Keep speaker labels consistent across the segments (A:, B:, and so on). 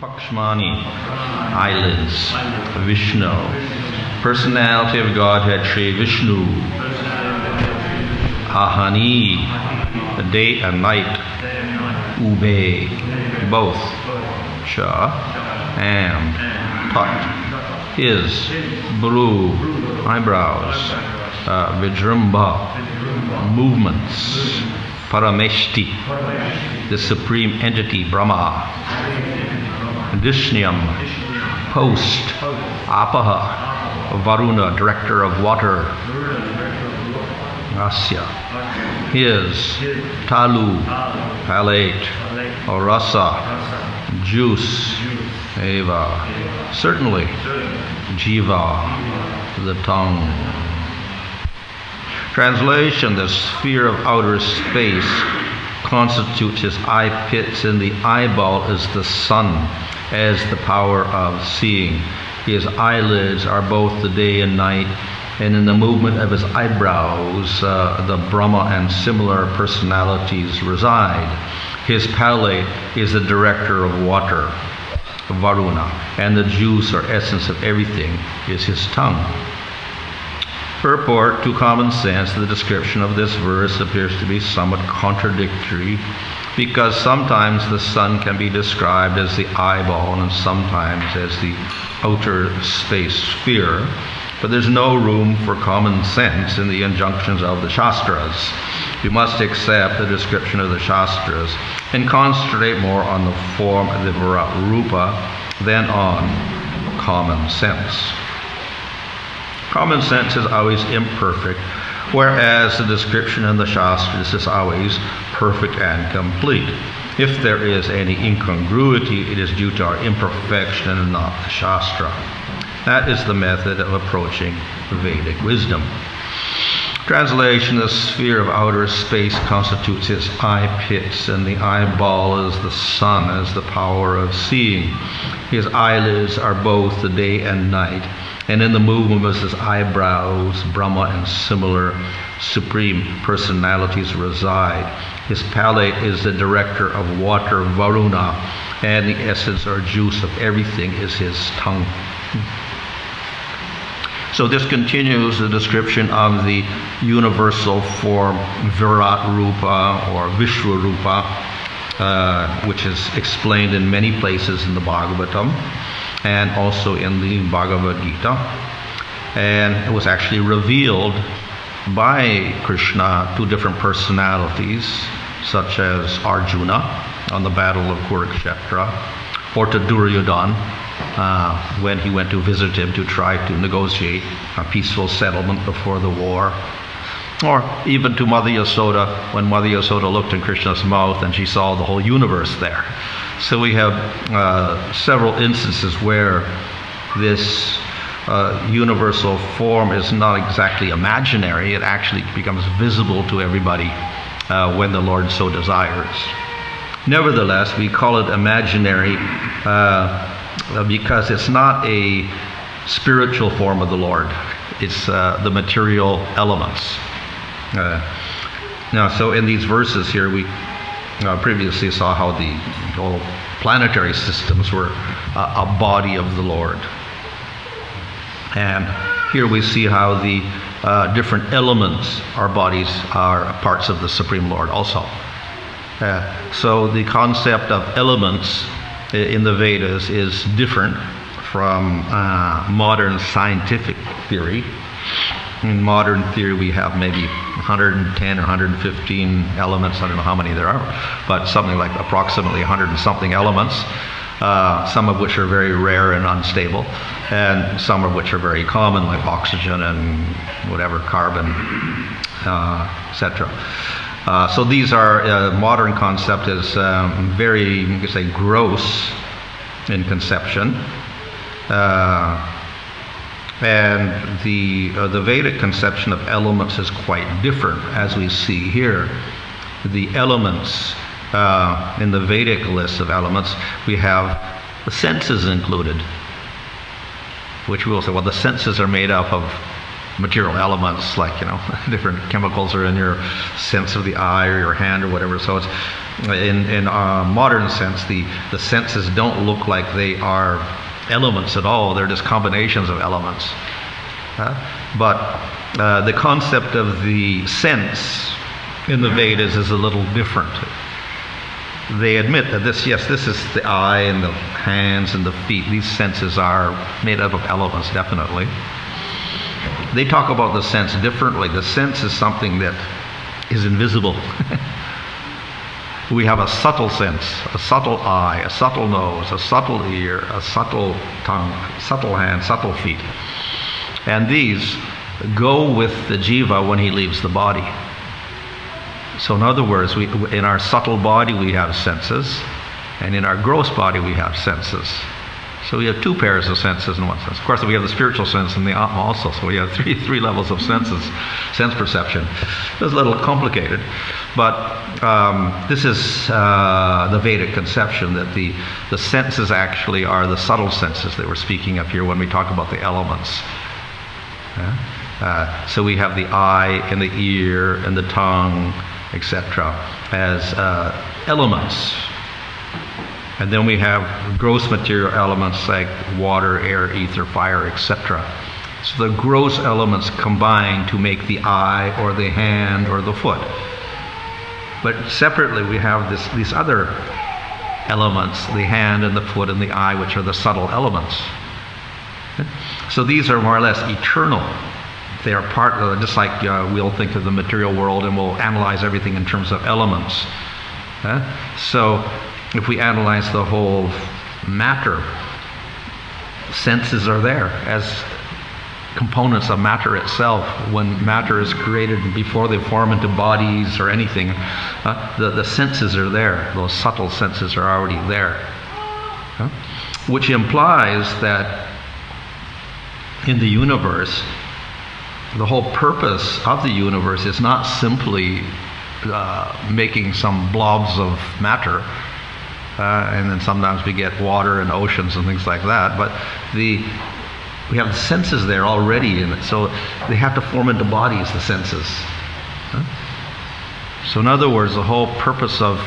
A: Pakshmani, islands, Vishnu, personality of Godhead, Sri Vishnu, Ahani, the day and night, Ube, both, Cha, and Tat, his, Bru, eyebrows, uh, Vijramba, movements, Parameshti, the supreme entity, Brahma, Vishnyam, Post, Apaha, Varuna, director of water, Asya, his, Talu, palate, Rasa, juice, Eva, certainly, Jiva, the tongue. Translation The sphere of outer space constitutes his eye pits, and the eyeball is the sun as the power of seeing. His eyelids are both the day and night, and in the movement of his eyebrows, uh, the Brahma and similar personalities reside. His palate is the director of water, Varuna, and the juice or essence of everything is his tongue. Purport to common sense, the description of this verse appears to be somewhat contradictory because sometimes the sun can be described as the eyeball and sometimes as the outer space sphere. But there's no room for common sense in the injunctions of the Shastras. We must accept the description of the Shastras and concentrate more on the form of the Rupa than on common sense. Common sense is always imperfect, whereas the description in the Shastras is always perfect and complete. If there is any incongruity, it is due to our imperfection and not the Shastra. That is the method of approaching Vedic wisdom. Translation The sphere of outer space constitutes his eye pits, and the eyeball is the sun as the power of seeing. His eyelids are both the day and night and in the movement of his eyebrows, Brahma and similar supreme personalities reside. His palate is the director of water, Varuna, and the essence or juice of everything is his tongue. So this continues the description of the universal form Virat Rupa or Vishwarupa, uh, which is explained in many places in the Bhagavatam and also in the Bhagavad Gita. And it was actually revealed by Krishna to different personalities, such as Arjuna on the Battle of Kurukshetra, or to Duryodhan uh, when he went to visit him to try to negotiate a peaceful settlement before the war. Or even to Mother Yasoda when Mother Yasoda looked in Krishna's mouth and she saw the whole universe there. So we have uh, several instances where this uh, universal form is not exactly imaginary, it actually becomes visible to everybody uh, when the Lord so desires. Nevertheless, we call it imaginary uh, because it's not a spiritual form of the Lord, it's uh, the material elements. Uh, now, so in these verses here, we uh, previously saw how the whole planetary systems were uh, a body of the Lord. And here we see how the uh, different elements, our bodies, are parts of the Supreme Lord also. Uh, so the concept of elements in the Vedas is different from uh, modern scientific theory in modern theory, we have maybe 110 or 115 elements. I don't know how many there are, but something like approximately 100 and something elements. Uh, some of which are very rare and unstable, and some of which are very common, like oxygen and whatever, carbon, uh, etc. Uh, so these are uh, modern concept is um, very, you could say, gross in conception. Uh, and the, uh, the Vedic conception of elements is quite different, as we see here. The elements uh, in the Vedic list of elements, we have the senses included, which we will say, well, the senses are made up of material elements, like, you know, different chemicals are in your sense of the eye or your hand or whatever. So it's in, in a modern sense, the, the senses don't look like they are elements at all. They're just combinations of elements. But uh, the concept of the sense in the Vedas is a little different. They admit that this, yes, this is the eye and the hands and the feet. These senses are made up of elements, definitely. They talk about the sense differently. The sense is something that is invisible. we have a subtle sense, a subtle eye, a subtle nose, a subtle ear, a subtle tongue, subtle hand, subtle feet. And these go with the jiva when he leaves the body. So, in other words, we, in our subtle body we have senses, and in our gross body we have senses. So we have two pairs of senses in one sense. Of course, we have the spiritual sense and the Atma also. So we have three three levels of senses, sense perception. It's a little complicated, but um, this is uh, the Vedic conception that the the senses actually are the subtle senses that we're speaking of here when we talk about the elements. Yeah? Uh, so we have the eye and the ear and the tongue, etc., as uh, elements and then we have gross material elements like water, air, ether, fire, etc. So the gross elements combine to make the eye or the hand or the foot. But separately, we have this, these other elements the hand and the foot and the eye, which are the subtle elements. So these are more or less eternal. They are part of, just like uh, we'll think of the material world and we'll analyze everything in terms of elements. So if we analyze the whole matter, senses are there as components of matter itself. When matter is created before they form into bodies or anything, uh, the, the senses are there. Those subtle senses are already there. Uh, which implies that in the universe, the whole purpose of the universe is not simply uh, making some blobs of matter uh, and then sometimes we get water and oceans and things like that. But the we have the senses there already in it, so they have to form into bodies. The senses. Huh? So in other words, the whole purpose of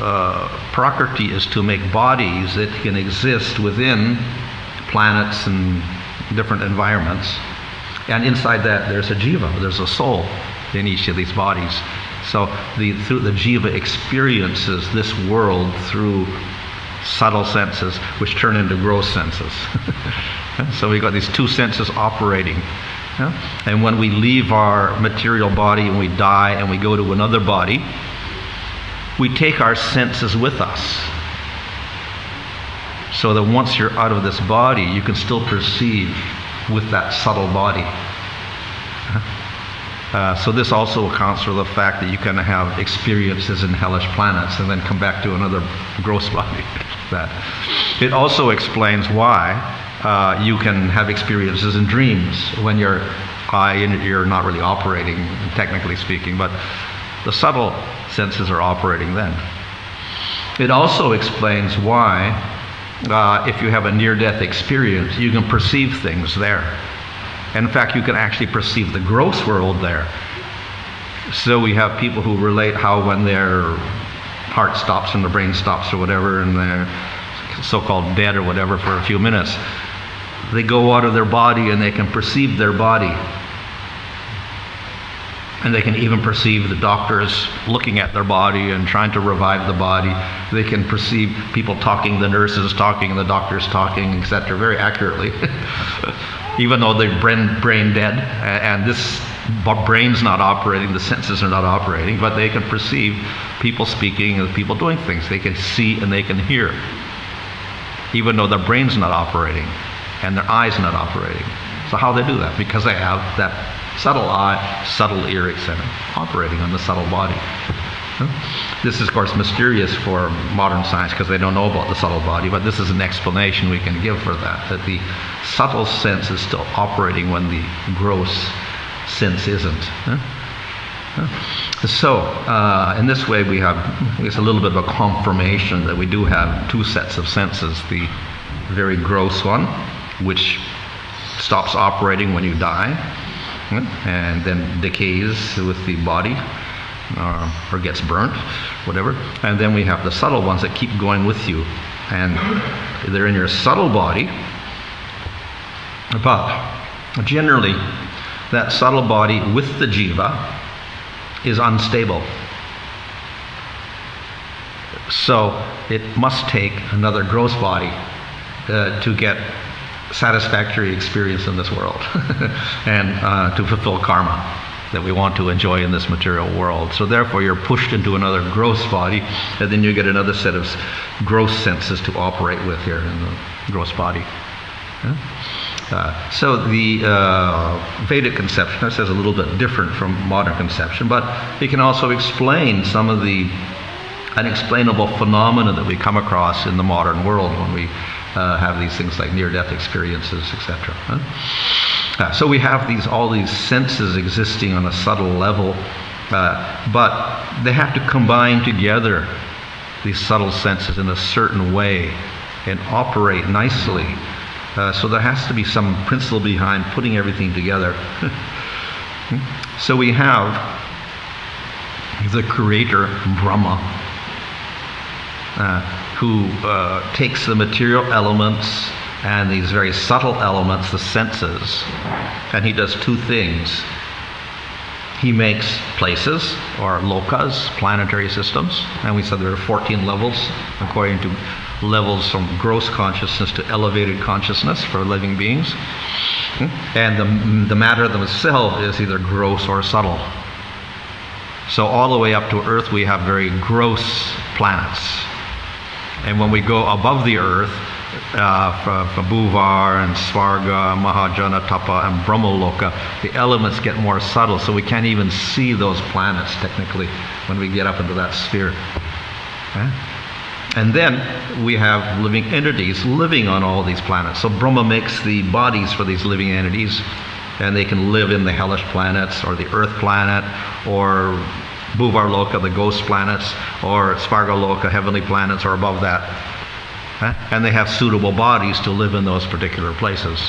A: uh, Prakriti is to make bodies that can exist within planets and different environments. And inside that, there's a jiva, there's a soul in each of these bodies. So the, through the jiva experiences this world through subtle senses, which turn into gross senses. so we've got these two senses operating. Yeah? And when we leave our material body and we die and we go to another body, we take our senses with us. So that once you're out of this body, you can still perceive with that subtle body. Uh, so this also accounts for the fact that you can have experiences in hellish planets and then come back to another gross body. that it also explains why uh, you can have experiences in dreams when your eye and you're not really operating, technically speaking, but the subtle senses are operating then. It also explains why, uh, if you have a near-death experience, you can perceive things there. In fact, you can actually perceive the gross world there. So we have people who relate how when their heart stops and the brain stops or whatever, and they're so called dead or whatever for a few minutes, they go out of their body and they can perceive their body. And they can even perceive the doctors looking at their body and trying to revive the body. They can perceive people talking, the nurses talking, the doctors talking, etc., very accurately. even though they're brain, brain dead and this brain's not operating, the senses are not operating, but they can perceive people speaking and people doing things. They can see and they can hear, even though their brain's not operating and their eyes not operating. So how they do that? Because they have that subtle eye, subtle ear, etc., operating on the subtle body. This is, of course, mysterious for modern science because they don't know about the subtle body, but this is an explanation we can give for that, that the subtle sense is still operating when the gross sense isn't. So, uh, in this way, we have it's a little bit of a confirmation that we do have two sets of senses the very gross one, which stops operating when you die, and then decays with the body or gets burnt, whatever. And then we have the subtle ones that keep going with you. And they're in your subtle body. But generally, that subtle body with the jiva is unstable. So it must take another gross body uh, to get satisfactory experience in this world and uh, to fulfill karma that we want to enjoy in this material world. So therefore, you're pushed into another gross body, and then you get another set of gross senses to operate with here in the gross body. Uh, so the uh, Vedic conception, this is a little bit different from modern conception, but it can also explain some of the unexplainable phenomena that we come across in the modern world when we uh, have these things like near-death experiences, etc. Huh? Uh, so we have these all these senses existing on a subtle level, uh, but they have to combine together these subtle senses in a certain way and operate nicely. Uh, so there has to be some principle behind putting everything together. so we have the creator Brahma, uh, who uh, takes the material elements and these very subtle elements, the senses, and he does two things. He makes places, or lokas, planetary systems, and we said there are 14 levels according to levels from gross consciousness to elevated consciousness for living beings. And the, the matter themselves is either gross or subtle. So, all the way up to Earth, we have very gross planets. And when we go above the earth, uh, for, Bhuvar and Svarga, Mahajana, Tapa, and Brahmaloka, the elements get more subtle, so we can't even see those planets technically when we get up into that sphere. Okay? And then we have living entities living on all these planets. So Brahma makes the bodies for these living entities, and they can live in the hellish planets or the earth planet or Bhuvarloka, the ghost planets, or Svargaloka, heavenly planets, or above that. And they have suitable bodies to live in those particular places.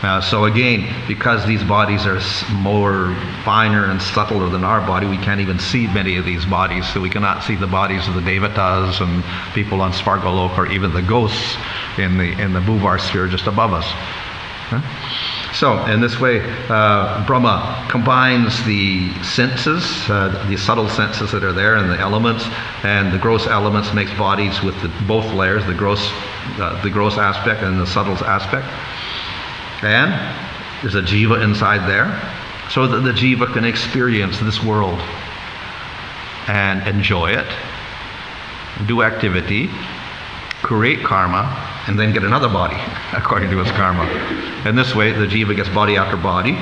A: Uh, so again, because these bodies are more finer and subtler than our body, we can't even see many of these bodies. So we cannot see the bodies of the devatas and people on Svargaloka, or even the ghosts in the in the Bhuvar sphere just above us. Huh? So, in this way, uh, Brahma combines the senses, uh, the subtle senses that are there, and the elements, and the gross elements makes bodies with the, both layers, the gross, uh, the gross aspect and the subtle aspect. And there's a jiva inside there, so that the jiva can experience this world and enjoy it, do activity, create karma, and then get another body according to his karma. And this way, the jiva gets body after body.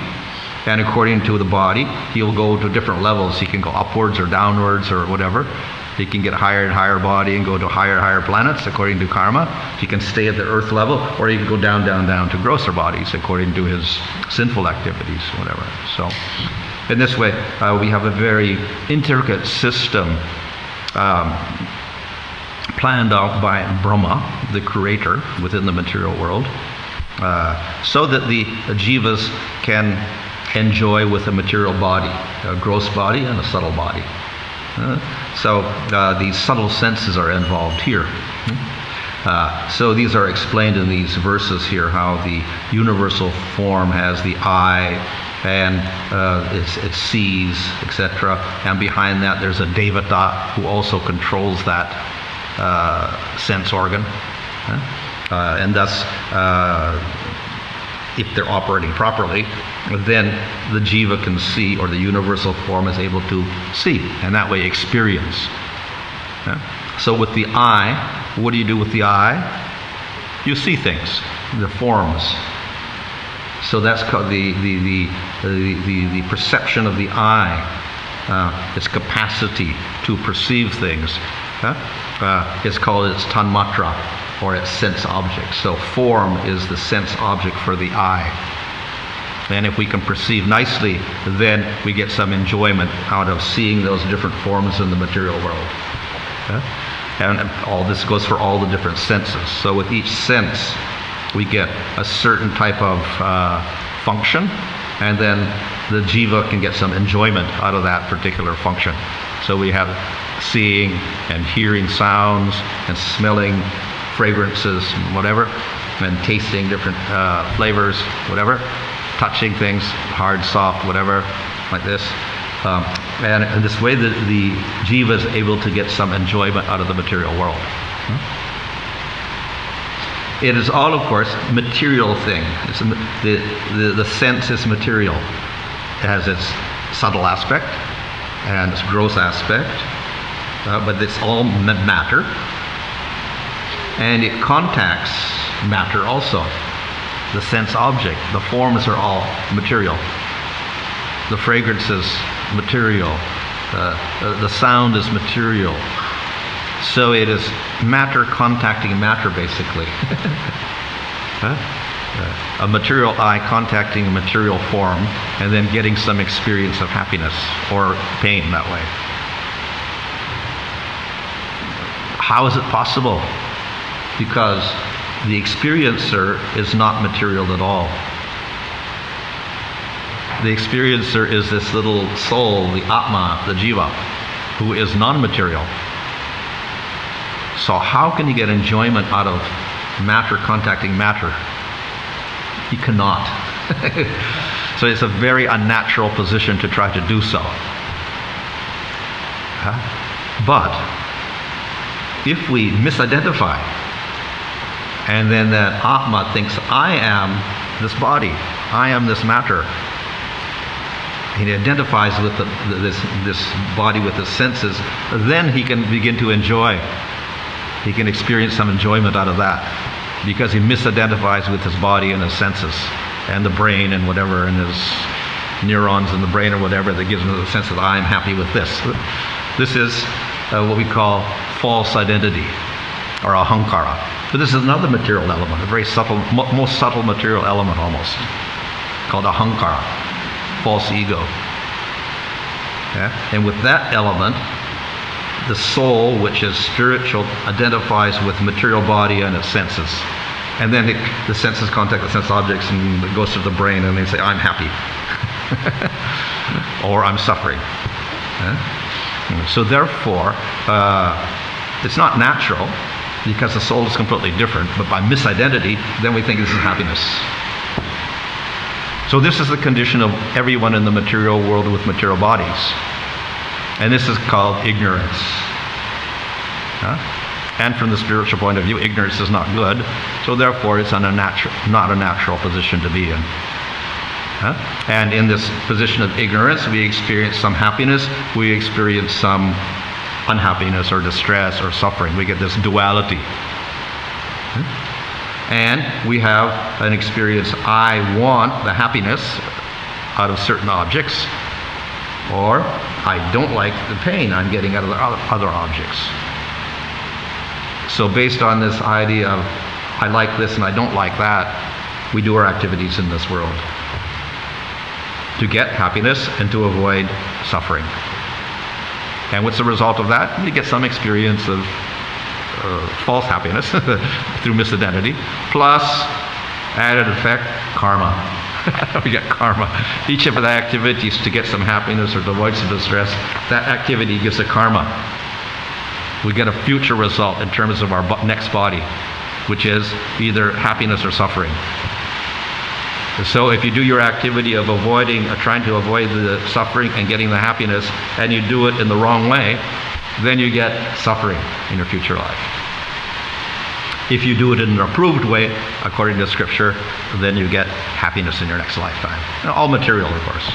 A: And according to the body, he'll go to different levels. He can go upwards or downwards or whatever. He can get higher and higher body and go to higher and higher planets according to karma. He can stay at the earth level, or he can go down, down, down to grosser bodies according to his sinful activities, whatever. So, in this way, uh, we have a very intricate system um, planned out by Brahma, the creator within the material world, uh, so that the, jivas can enjoy with a material body, a gross body and a subtle body. Uh, so uh, these subtle senses are involved here. Uh, so these are explained in these verses here how the universal form has the eye and uh, it sees, etc. And behind that there's a devata who also controls that sense organ. Uh, and thus, uh, if they're operating properly, then the jiva can see, or the universal form is able to see, and that way experience. So, with the eye, what do you do with the eye? You see things, the forms. So that's called the, the, the, the, the, the perception of the eye, uh, its capacity to perceive things. Huh? Uh, it's called its tanmatra, or its sense object. So form is the sense object for the eye. And if we can perceive nicely, then we get some enjoyment out of seeing those different forms in the material world. And all this goes for all the different senses. So with each sense, we get a certain type of uh, function, and then the jiva can get some enjoyment out of that particular function. So we have seeing and hearing sounds and smelling fragrances, and whatever, and tasting different uh, flavors, whatever, touching things, hard, soft, whatever, like this. Um, and in this way, the, the jiva is able to get some enjoyment out of the material world. Hmm? It is all, of course, material thing. It's the, the, the sense is material. It has its subtle aspect and its gross aspect, uh, but it's all matter. And it contacts matter also. The sense object, the forms are all material. The fragrance is material. Uh, the sound is material. So it is matter contacting matter, basically. huh? Uh, a material eye contacting a material form and then getting some experience of happiness or pain that way. How is it possible? Because the experiencer is not material at all. The experiencer is this little soul, the Atma, the Jiva, who is non material. So, how can you get enjoyment out of matter contacting matter? You cannot. so, it's a very unnatural position to try to do so. Huh? But, if we misidentify, and then that Atma thinks, I am this body, I am this matter, he identifies with the, this, this body with his senses, then he can begin to enjoy he can experience some enjoyment out of that because he misidentifies with his body and his senses and the brain and whatever and his neurons in the brain or whatever that gives him the sense that I'm happy with this. This is uh, what we call false identity or ahankara. But this is another material element, a very subtle, most subtle material element almost, called ahankara, false ego. Yeah? And with that element, the soul, which is spiritual, identifies with the material body and its senses. And then it, the senses contact the sense objects and it goes to the brain and they say, I'm happy. or I'm suffering. So therefore, uh, it's not natural because the soul is completely different, but by misidentity, then we think this is happiness. So this is the condition of everyone in the material world with material bodies. And this is called ignorance. Huh? And from the spiritual point of view, ignorance is not good. So therefore, it's unnatural, not a natural position to be in. Huh? And in this position of ignorance, we experience some happiness, we experience some unhappiness or distress or suffering. We get this duality. And we have an experience I want the happiness out of certain objects, or I don't like the pain I'm getting out of other objects. So, based on this idea of I like this and I don't like that, we do our activities in this world to get happiness and to avoid suffering. And what's the result of that? You get some experience of uh, false happiness through misidentity, plus added effect, karma. we get karma. Each of the activities to get some happiness or to avoid some distress, that activity gives a karma. We get a future result in terms of our next body, which is either happiness or suffering. So if you do your activity of avoiding, trying to avoid the suffering and getting the happiness, and you do it in the wrong way, then you get suffering in your future life. If you do it in an approved way, according to Scripture, then you get happiness in your next lifetime. All material, of course.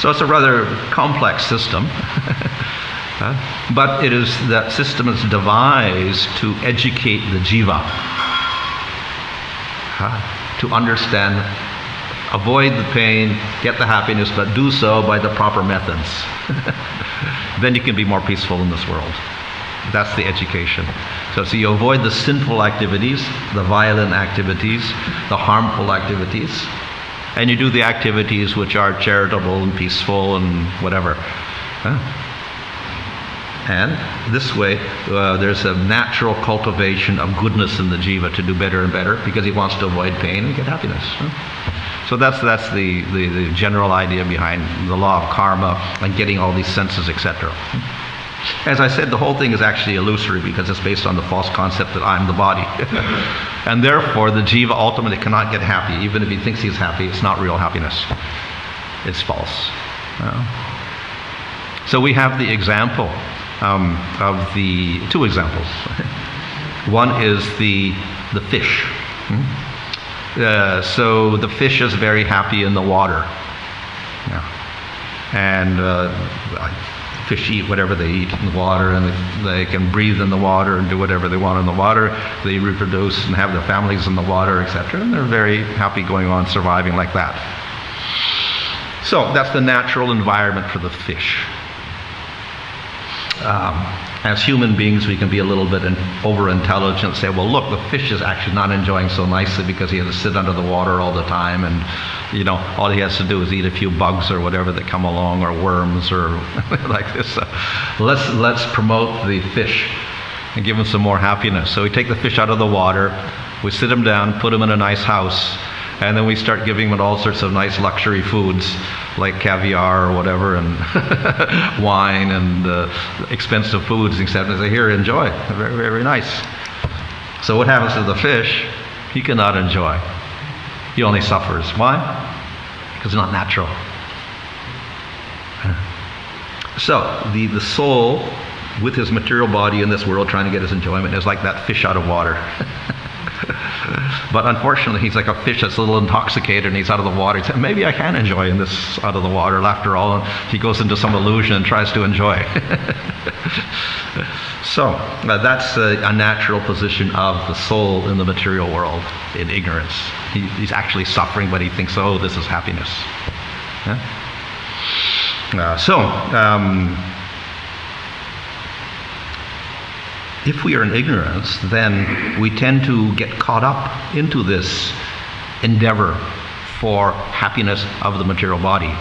A: So it's a rather complex system. but it is that system is devised to educate the jiva, to understand, avoid the pain, get the happiness, but do so by the proper methods. then you can be more peaceful in this world. That's the education. So, so you avoid the sinful activities, the violent activities, the harmful activities, and you do the activities which are charitable and peaceful and whatever. And this way, uh, there's a natural cultivation of goodness in the jiva to do better and better because he wants to avoid pain and get happiness. So that's, that's the, the, the general idea behind the law of karma and getting all these senses, etc. As I said, the whole thing is actually illusory because it's based on the false concept that I'm the body. and therefore, the jiva ultimately cannot get happy. Even if he thinks he's happy, it's not real happiness, it's false. So we have the example um, of the two examples. One is the, the fish. Hmm? Uh, so the fish is very happy in the water. Yeah. And uh, fish eat whatever they eat in the water, and they, can breathe in the water and do whatever they want in the water. They reproduce and have their families in the water, etc. And they're very happy going on surviving like that. So that's the natural environment for the fish. Um, as human beings, we can be a little bit over intelligent, say, well, look, the fish is actually not enjoying so nicely because he has to sit under the water all the time, and, you know, all he has to do is eat a few bugs or whatever that come along, or worms, or like this. So let's, let's promote the fish and give him some more happiness. So we take the fish out of the water, we sit him down, put him in a nice house, and then we start giving them all sorts of nice luxury foods like caviar or whatever, and wine and uh, expensive foods, etc. And say, here, enjoy. Very, very nice. So what happens to the fish? He cannot enjoy. He only suffers. Why? Because it's not natural. So the, the soul, with his material body in this world, trying to get his enjoyment, is like that fish out of water. but unfortunately, he's like a fish that's a little intoxicated and he's out of the water. Says, Maybe I can enjoy in this out of the water. After all, he goes into some illusion and tries to enjoy. so uh, that's a, a, natural position of the soul in the material world in ignorance. He, he's actually suffering, but he thinks, oh, this is happiness. Yeah? Uh, so, um, if we are in ignorance, then we tend to get caught up into this endeavor for happiness of the material body.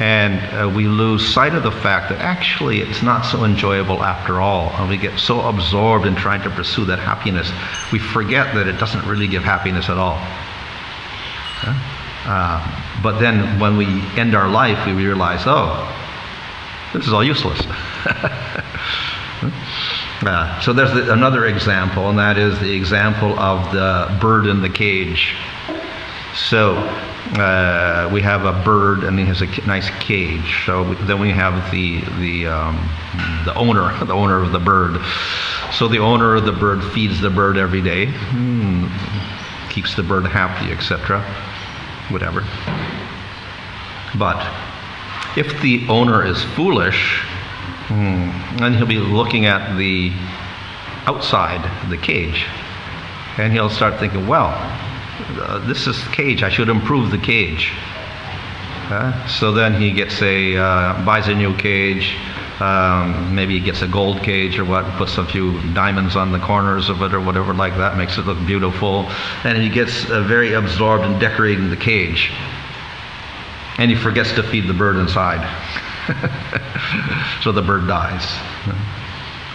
A: And uh, we lose sight of the fact that actually it's not so enjoyable after all. And we get so absorbed in trying to pursue that happiness, we forget that it doesn't really give happiness at all. Uh, but then when we end our life, we realize, oh, this is all useless. Uh, so there's the, another example, and that is the example of the bird in the cage. So uh, we have a bird, and he has a nice cage. So then we have the the um, the owner, the owner of the bird. So the owner of the bird feeds the bird every day, hmm, keeps the bird happy, etc. Whatever. But if the owner is foolish, Hmm. And he'll be looking at the outside of the cage. And he'll start thinking, well, uh, this is the cage. I should improve the cage. Uh, so then he gets a, uh, buys a new cage. Um, maybe he gets a gold cage or what, puts a few diamonds on the corners of it or whatever like that, makes it look beautiful. And he gets uh, very absorbed in decorating the cage. And he forgets to feed the bird inside. so the bird dies.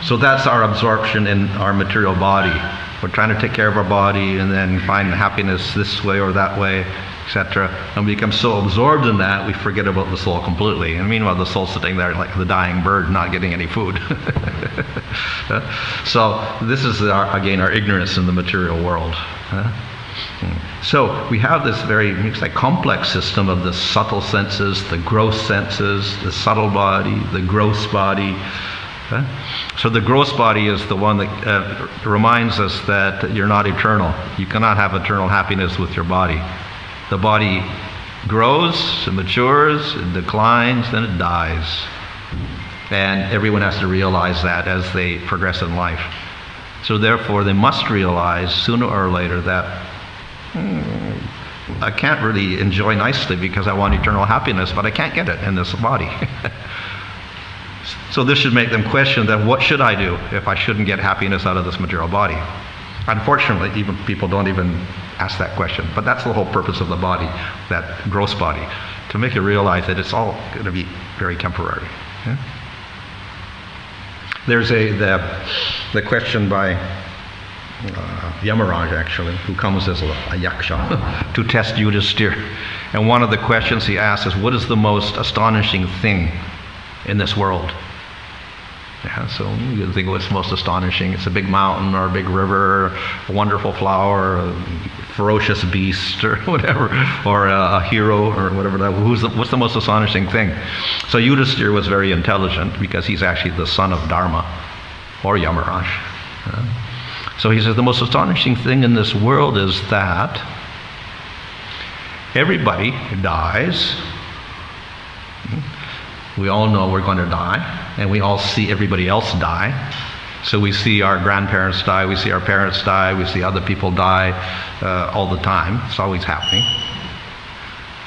A: So that's our absorption in our material body. We're trying to take care of our body and then find happiness this way or that way, etc. And we become so absorbed in that, we forget about the soul completely. And meanwhile, the soul's sitting there like the dying bird, not getting any food. so this is, our, again, our ignorance in the material world. Hmm. So we have this very like complex system of the subtle senses, the gross senses, the subtle body, the gross body. So the gross body is the one that uh, reminds us that you're not eternal. You cannot have eternal happiness with your body. The body grows, it matures, it declines, then it dies. And everyone has to realize that as they progress in life. So therefore, they must realize sooner or later that I can't really enjoy nicely because I want eternal happiness, but I can't get it in this body. so this should make them question then what should I do if I shouldn't get happiness out of this material body? Unfortunately, even people don't even ask that question. But that's the whole purpose of the body, that gross body, to make you realize that it's all going to be very temporary. Yeah? There's a the, the question by uh, Yamaraj actually, who comes as a, a yaksha to test Yudhisthira. And one of the questions he asks is, What is the most astonishing thing in this world? Yeah, so you think what's most astonishing? It's a big mountain or a big river, a wonderful flower, a ferocious beast or whatever, or a, a hero or whatever. That, who's the, what's the most astonishing thing? So Yudhisthira was very intelligent because he's actually the son of Dharma or Yamaraj. Yeah. So he says the most astonishing thing in this world is that everybody dies. We all know we're going to die, and we all see everybody else die. So we see our grandparents die, we see our parents die, we see other people die uh, all the time. It's always happening.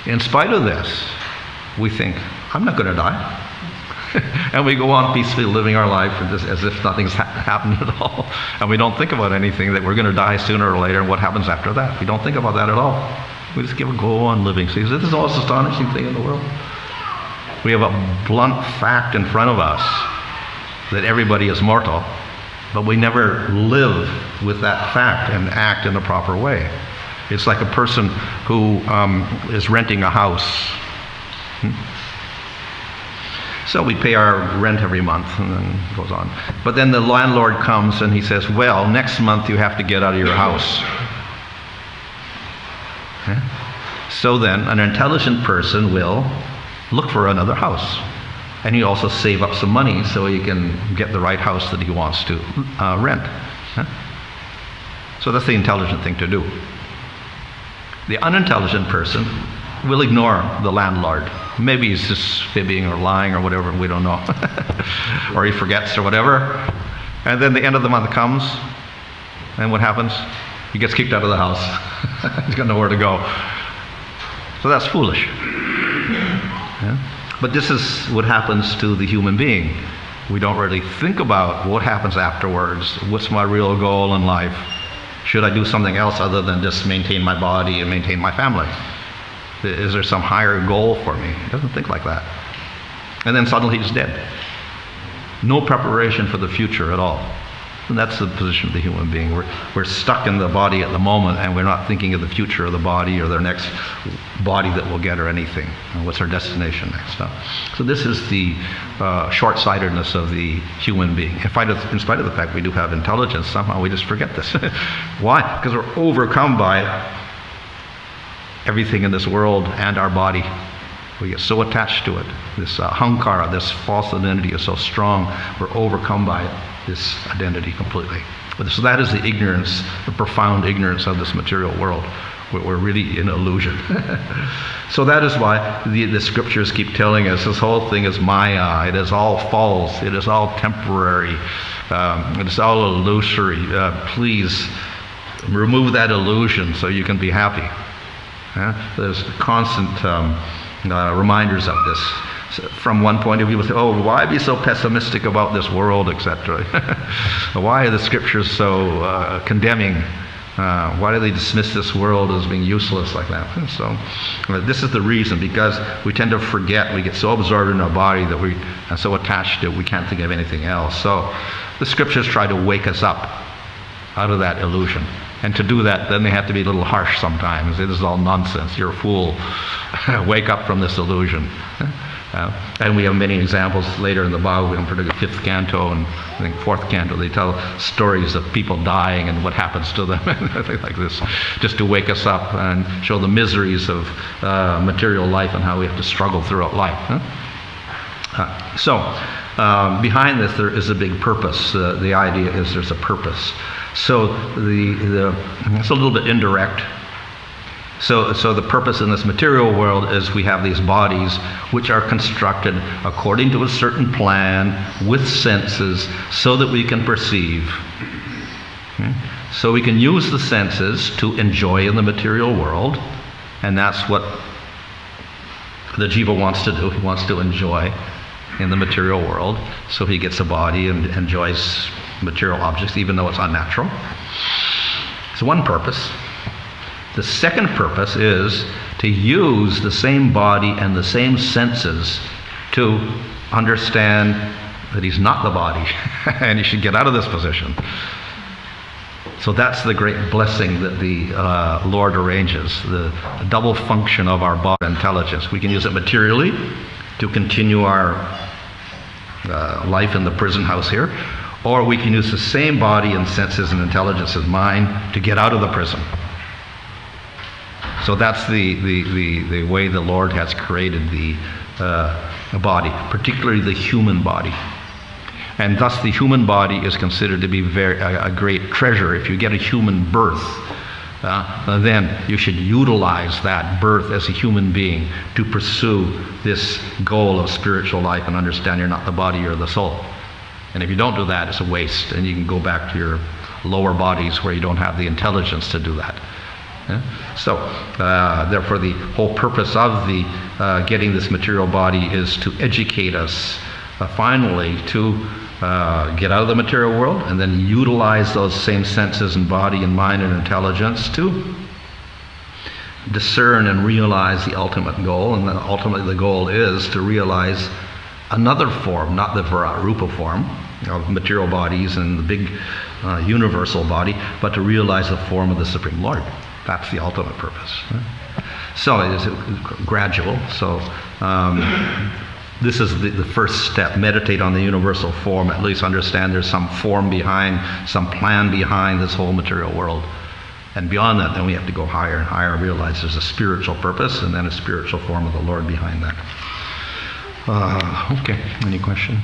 A: In spite of this, we think, I'm not going to die. and we go on peacefully living our life as if nothing's ha- happened at all. And we don't think about anything that we're going to die sooner or later and what happens after that. We don't think about that at all. We just give a go on living. See, this is the most astonishing thing in the world. We have a blunt fact in front of us that everybody is mortal, but we never live with that fact and act in a proper way. It's like a person who um, is renting a house. Hmm? So we pay our rent every month, and then it goes on. But then the landlord comes and he says, Well, next month you have to get out of your house. So then, an intelligent person will look for another house. And he also save up some money so he can get the right house that he wants to uh, rent. So that's the intelligent thing to do. The unintelligent person will ignore the landlord. Maybe he's just fibbing or lying or whatever, we don't know. or he forgets or whatever. And then the end of the month comes, and what happens? He gets kicked out of the house. he's got nowhere to go. So that's foolish. Yeah? But this is what happens to the human being. We don't really think about what happens afterwards. What's my real goal in life? Should I do something else other than just maintain my body and maintain my family? Is there some higher goal for me? He doesn't think like that. And then suddenly he's dead. No preparation for the future at all. And that's the position of the human being. We're, we're stuck in the body at the moment and we're not thinking of the future of the body or their next body that we'll get or anything. And what's our destination next? So this is the uh, short sightedness of the human being. In spite, of, in spite of the fact we do have intelligence, somehow we just forget this. Why? Because we're overcome by everything in this world and our body. We get so attached to it. This uh, hankara, this false identity is so strong, we're overcome by it this identity completely. So that is the ignorance, the profound ignorance of this material world. We're really in illusion. so that is why the, the, scriptures keep telling us this whole thing is Maya. It is all false. It is all temporary. Um, it is all illusory. Uh, please remove that illusion so you can be happy. There's constant um, uh, reminders of this from one point of view, we say, oh, why be so pessimistic about this world, etc. why are the scriptures so uh, condemning? Uh, why do they dismiss this world as being useless like that? So, uh, this is the reason because we tend to forget. We get so absorbed in our body that we are so attached to it, we can't think of anything else. So, the scriptures try to wake us up out of that illusion. And to do that, then they have to be a little harsh sometimes. This is all nonsense. You're a fool. Wake up from this illusion. Uh, and we have many examples later in the Bible, in particular fifth canto and I think fourth canto, they tell stories of people dying and what happens to them, and things like this, just to wake us up and show the miseries of uh, material life and how we have to struggle throughout life. Huh? Uh, so, um, behind this, there is a big purpose. Uh, the idea is there's a purpose. So, the, the, it's a little bit indirect so, so the purpose in this material world is we have these bodies which are constructed according to a certain plan with senses so that we can perceive. Okay? So we can use the senses to enjoy in the material world, and that's what the jiva wants to do. He wants to enjoy in the material world, so he gets a body and enjoys material objects, even though it's unnatural. It's one purpose. The second purpose is to use the same body and the same senses to understand that he's not the body and he should get out of this position. So that's the great blessing that the uh, Lord arranges the double function of our body intelligence. We can use it materially to continue our uh, life in the prison house here, or we can use the same body and senses and intelligence as mind to get out of the prison. So that's the, the, the, the way the Lord has created the uh, body, particularly the human body. And thus, the human body is considered to be very, a, a great treasure. If you get a human birth, uh, then you should utilize that birth as a human being to pursue this goal of spiritual life and understand you're not the body, you're the soul. And if you don't do that, it's a waste, and you can go back to your lower bodies where you don't have the intelligence to do that. Yeah? So, uh, therefore, the whole purpose of the uh, getting this material body is to educate us uh, finally to uh, get out of the material world and then utilize those same senses and body and mind and intelligence to discern and realize the ultimate goal. And ultimately, the goal is to realize another form, not the Virat Rupa of material bodies and the big uh, universal body, but to realize the form of the Supreme Lord. That's the ultimate purpose. So it is gradual. So um, this is the, the, first step. Meditate on the universal form. At least understand there's some form behind, some plan behind this whole material world. And beyond that, then we have to go higher and higher and realize there's a spiritual purpose and then a spiritual form of the Lord behind that. Uh, okay, any question?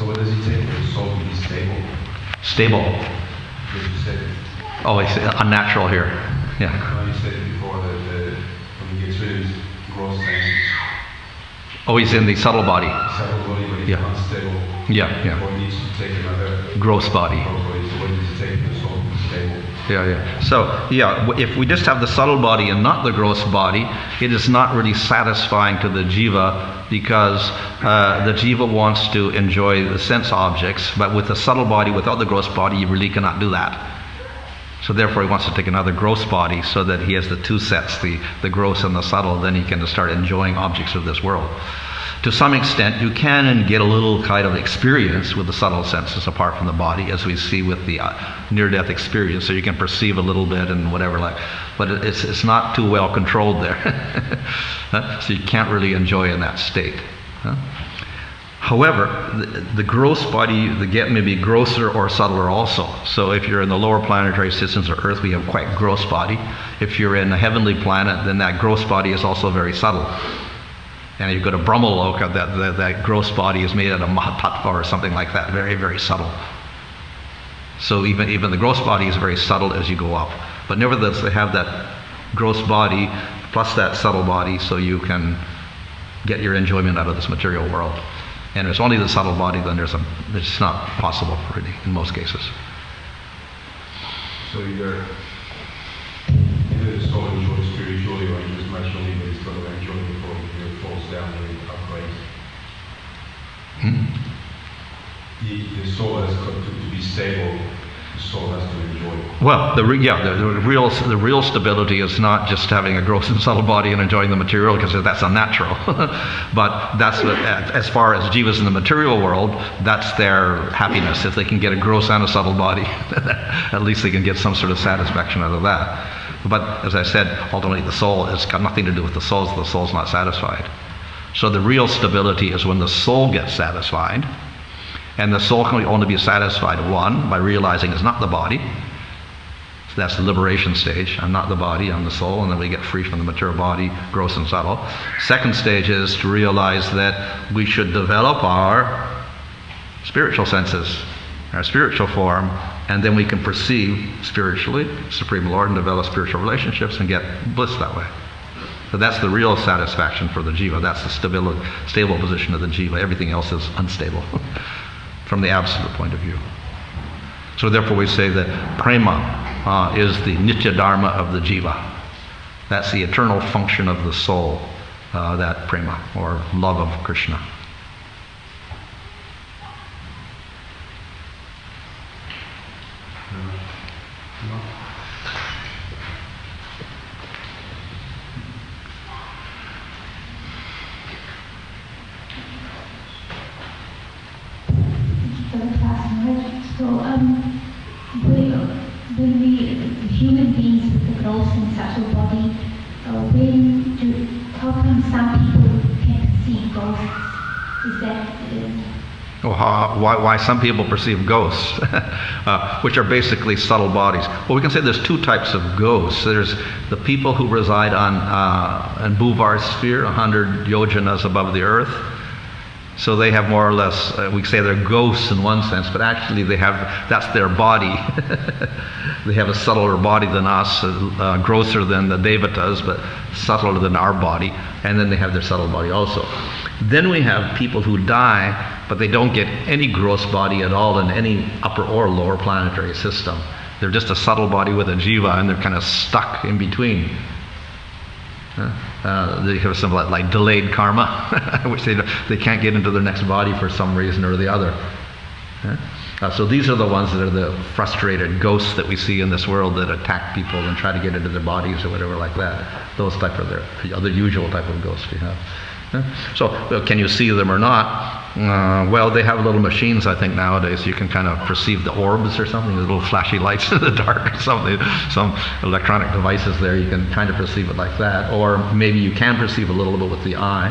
B: So what does he take for the soul to be stable?
A: Stable.
B: You said,
A: Oh, it's unnatural here. Yeah.
B: you said before that uh, when he gets rid of his gross
A: Oh, he's in the subtle body.
B: subtle body, but he's
A: Yeah.
B: unstable.
A: Yeah, yeah.
B: Or needs to take another
A: Gross body.
B: gross
A: Yeah, yeah. So, yeah, if we just have the subtle body and not the gross body, it is not really satisfying to the jiva because uh, the jiva wants to enjoy the sense objects, but with the subtle body, without the gross body, you really cannot do that. So, therefore, he wants to take another gross body so that he has the two sets, the, the gross and the subtle, then he can start enjoying objects of this world. To some extent, you can and get a little kind of experience with the subtle senses apart from the body, as we see with the uh, near-death experience. So you can perceive a little bit and whatever, like, but it's it's not too well controlled there, so you can't really enjoy in that state. huh? However, the, the gross body, the get may be grosser or subtler also. So if you're in the lower planetary systems of Earth, we have quite gross body. If you're in a heavenly planet, then that gross body is also very subtle. And you go to Brahmaloka, that, that, that gross body is made out of Mahatattva or something like that, very, very subtle. So even, even the gross body is very subtle as you go up. But nevertheless, they have that gross body plus that subtle body so you can get your enjoyment out of this material world. And if it's only the subtle body, then there's a, it's not possible really in most cases.
B: So either either the soul enjoys spiritually or he just naturally, but he's going to enjoy it before it falls down and it upgrades. Hmm. The, the soul has to, be stable.
A: Well, the re- yeah, the, the real the real stability is not just having a gross and subtle body and enjoying the material because that's unnatural. but that's as far as jivas in the material world, that's their happiness. If they can get a gross and a subtle body, at least they can get some sort of satisfaction out of that. But as I said, ultimately the soul has got nothing to do with the soul. The soul's not satisfied. So the real stability is when the soul gets satisfied. And the soul can only be satisfied, one, by realizing it's not the body. So that's the liberation stage. I'm not the body, I'm the soul, and then we get free from the material body, gross and subtle. Second stage is to realize that we should develop our spiritual senses, our spiritual form, and then we can perceive spiritually, Supreme Lord, and develop spiritual relationships and get bliss that way. So that's the real satisfaction for the jiva. That's the stability, stable position of the jiva. Everything else is unstable from the absolute point of view. So therefore we say that prema uh, is the nitya dharma of the jiva. That's the eternal function of the soul, uh, that prema, or love of Krishna.
C: Um, we, when we, human beings with the gross and subtle body, uh, when do, how come some people can see ghosts? Is that, uh,
A: Well, how, why, why some people perceive ghosts, uh, which are basically subtle bodies. Well, we can say there's two types of ghosts. There's the people who reside on uh, in Buvar's sphere, 100 yojanas above the earth. So they have more or less, uh, we say they're ghosts in one sense, but actually they have, that's their body. they have a subtler body than us, uh, grosser than the devatas, but subtler than our body. And then they have their subtle body also. Then we have people who die, but they don't get any gross body at all in any upper or lower planetary system. They're just a subtle body with a jiva, and they're kind of stuck in between. Uh, they have some like, delayed karma, which they, they can't get into their next body for some reason or the other. Uh, so these are the ones that are the frustrated ghosts that we see in this world that attack people and try to get into their bodies or whatever like that. Those type of the other usual type of ghosts we have. Uh, so well, can you see them or not? Uh, well, they have little machines, I think, nowadays. You can kind of perceive the orbs or something, the little flashy lights in the dark or something, some electronic devices there. You can kind of perceive it like that. Or maybe you can perceive a little bit with the eye.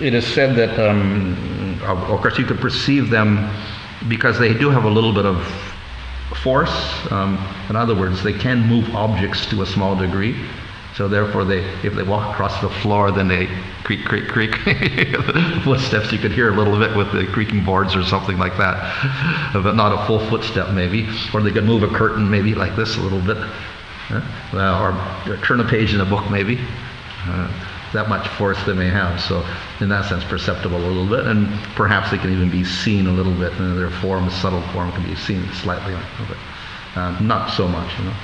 A: It is said that, um, of course, you could perceive them because they do have a little bit of force. Um, in other words, they can move objects to a small degree. So therefore, they, if they walk across the floor, then they creak, creak, creak. Footsteps, you could hear a little bit with the creaking boards or something like that, but not a full footstep maybe. Or they could move a curtain maybe like this a little bit, uh, or turn a page in a book maybe. Uh, that much force they may have. So, in that sense, perceptible a little bit, and perhaps they can even be seen a little bit. And their form, subtle form, can be seen slightly, but uh, not so much, you know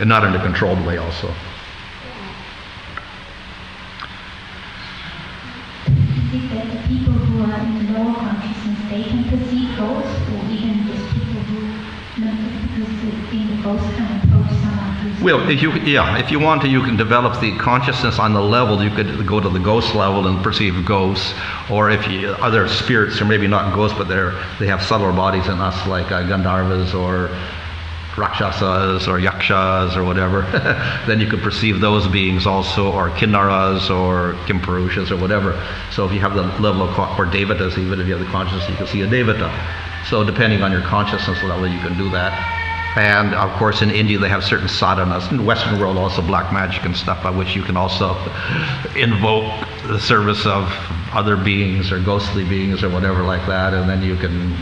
A: and not in a controlled way also.
C: is it that the people who are in the lower consciousness, they can perceive ghosts, or even just people who, not in the ghost can approach someone who's...
A: Well, if you, yeah, if you want to, you can develop the consciousness on the level. You could go to the ghost level and perceive ghosts, or if you, other spirits, or maybe not ghosts, but they're they have subtler bodies than us, like uh, Gandharvas or Rakshasas or Yakshas or whatever, then you could perceive those beings also, or Kinnaras or Kimpurushas or whatever. So if you have the level of, or Devatas, even if you have the consciousness, you can see a Devata. So depending on your consciousness level, you can do that. And of course, in India, they have certain sadhanas. In the Western world, also black magic and stuff by which you can also invoke the service of other beings or ghostly beings or whatever like that, and then you can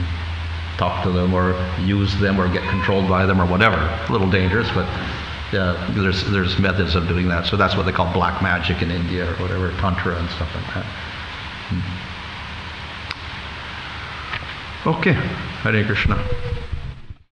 A: talk to them or use them or get controlled by them or whatever. A little dangerous, but yeah, there's there's methods of doing that. So that's what they call black magic in India or whatever, tantra and stuff like that. Hmm. Okay, Hare Krishna.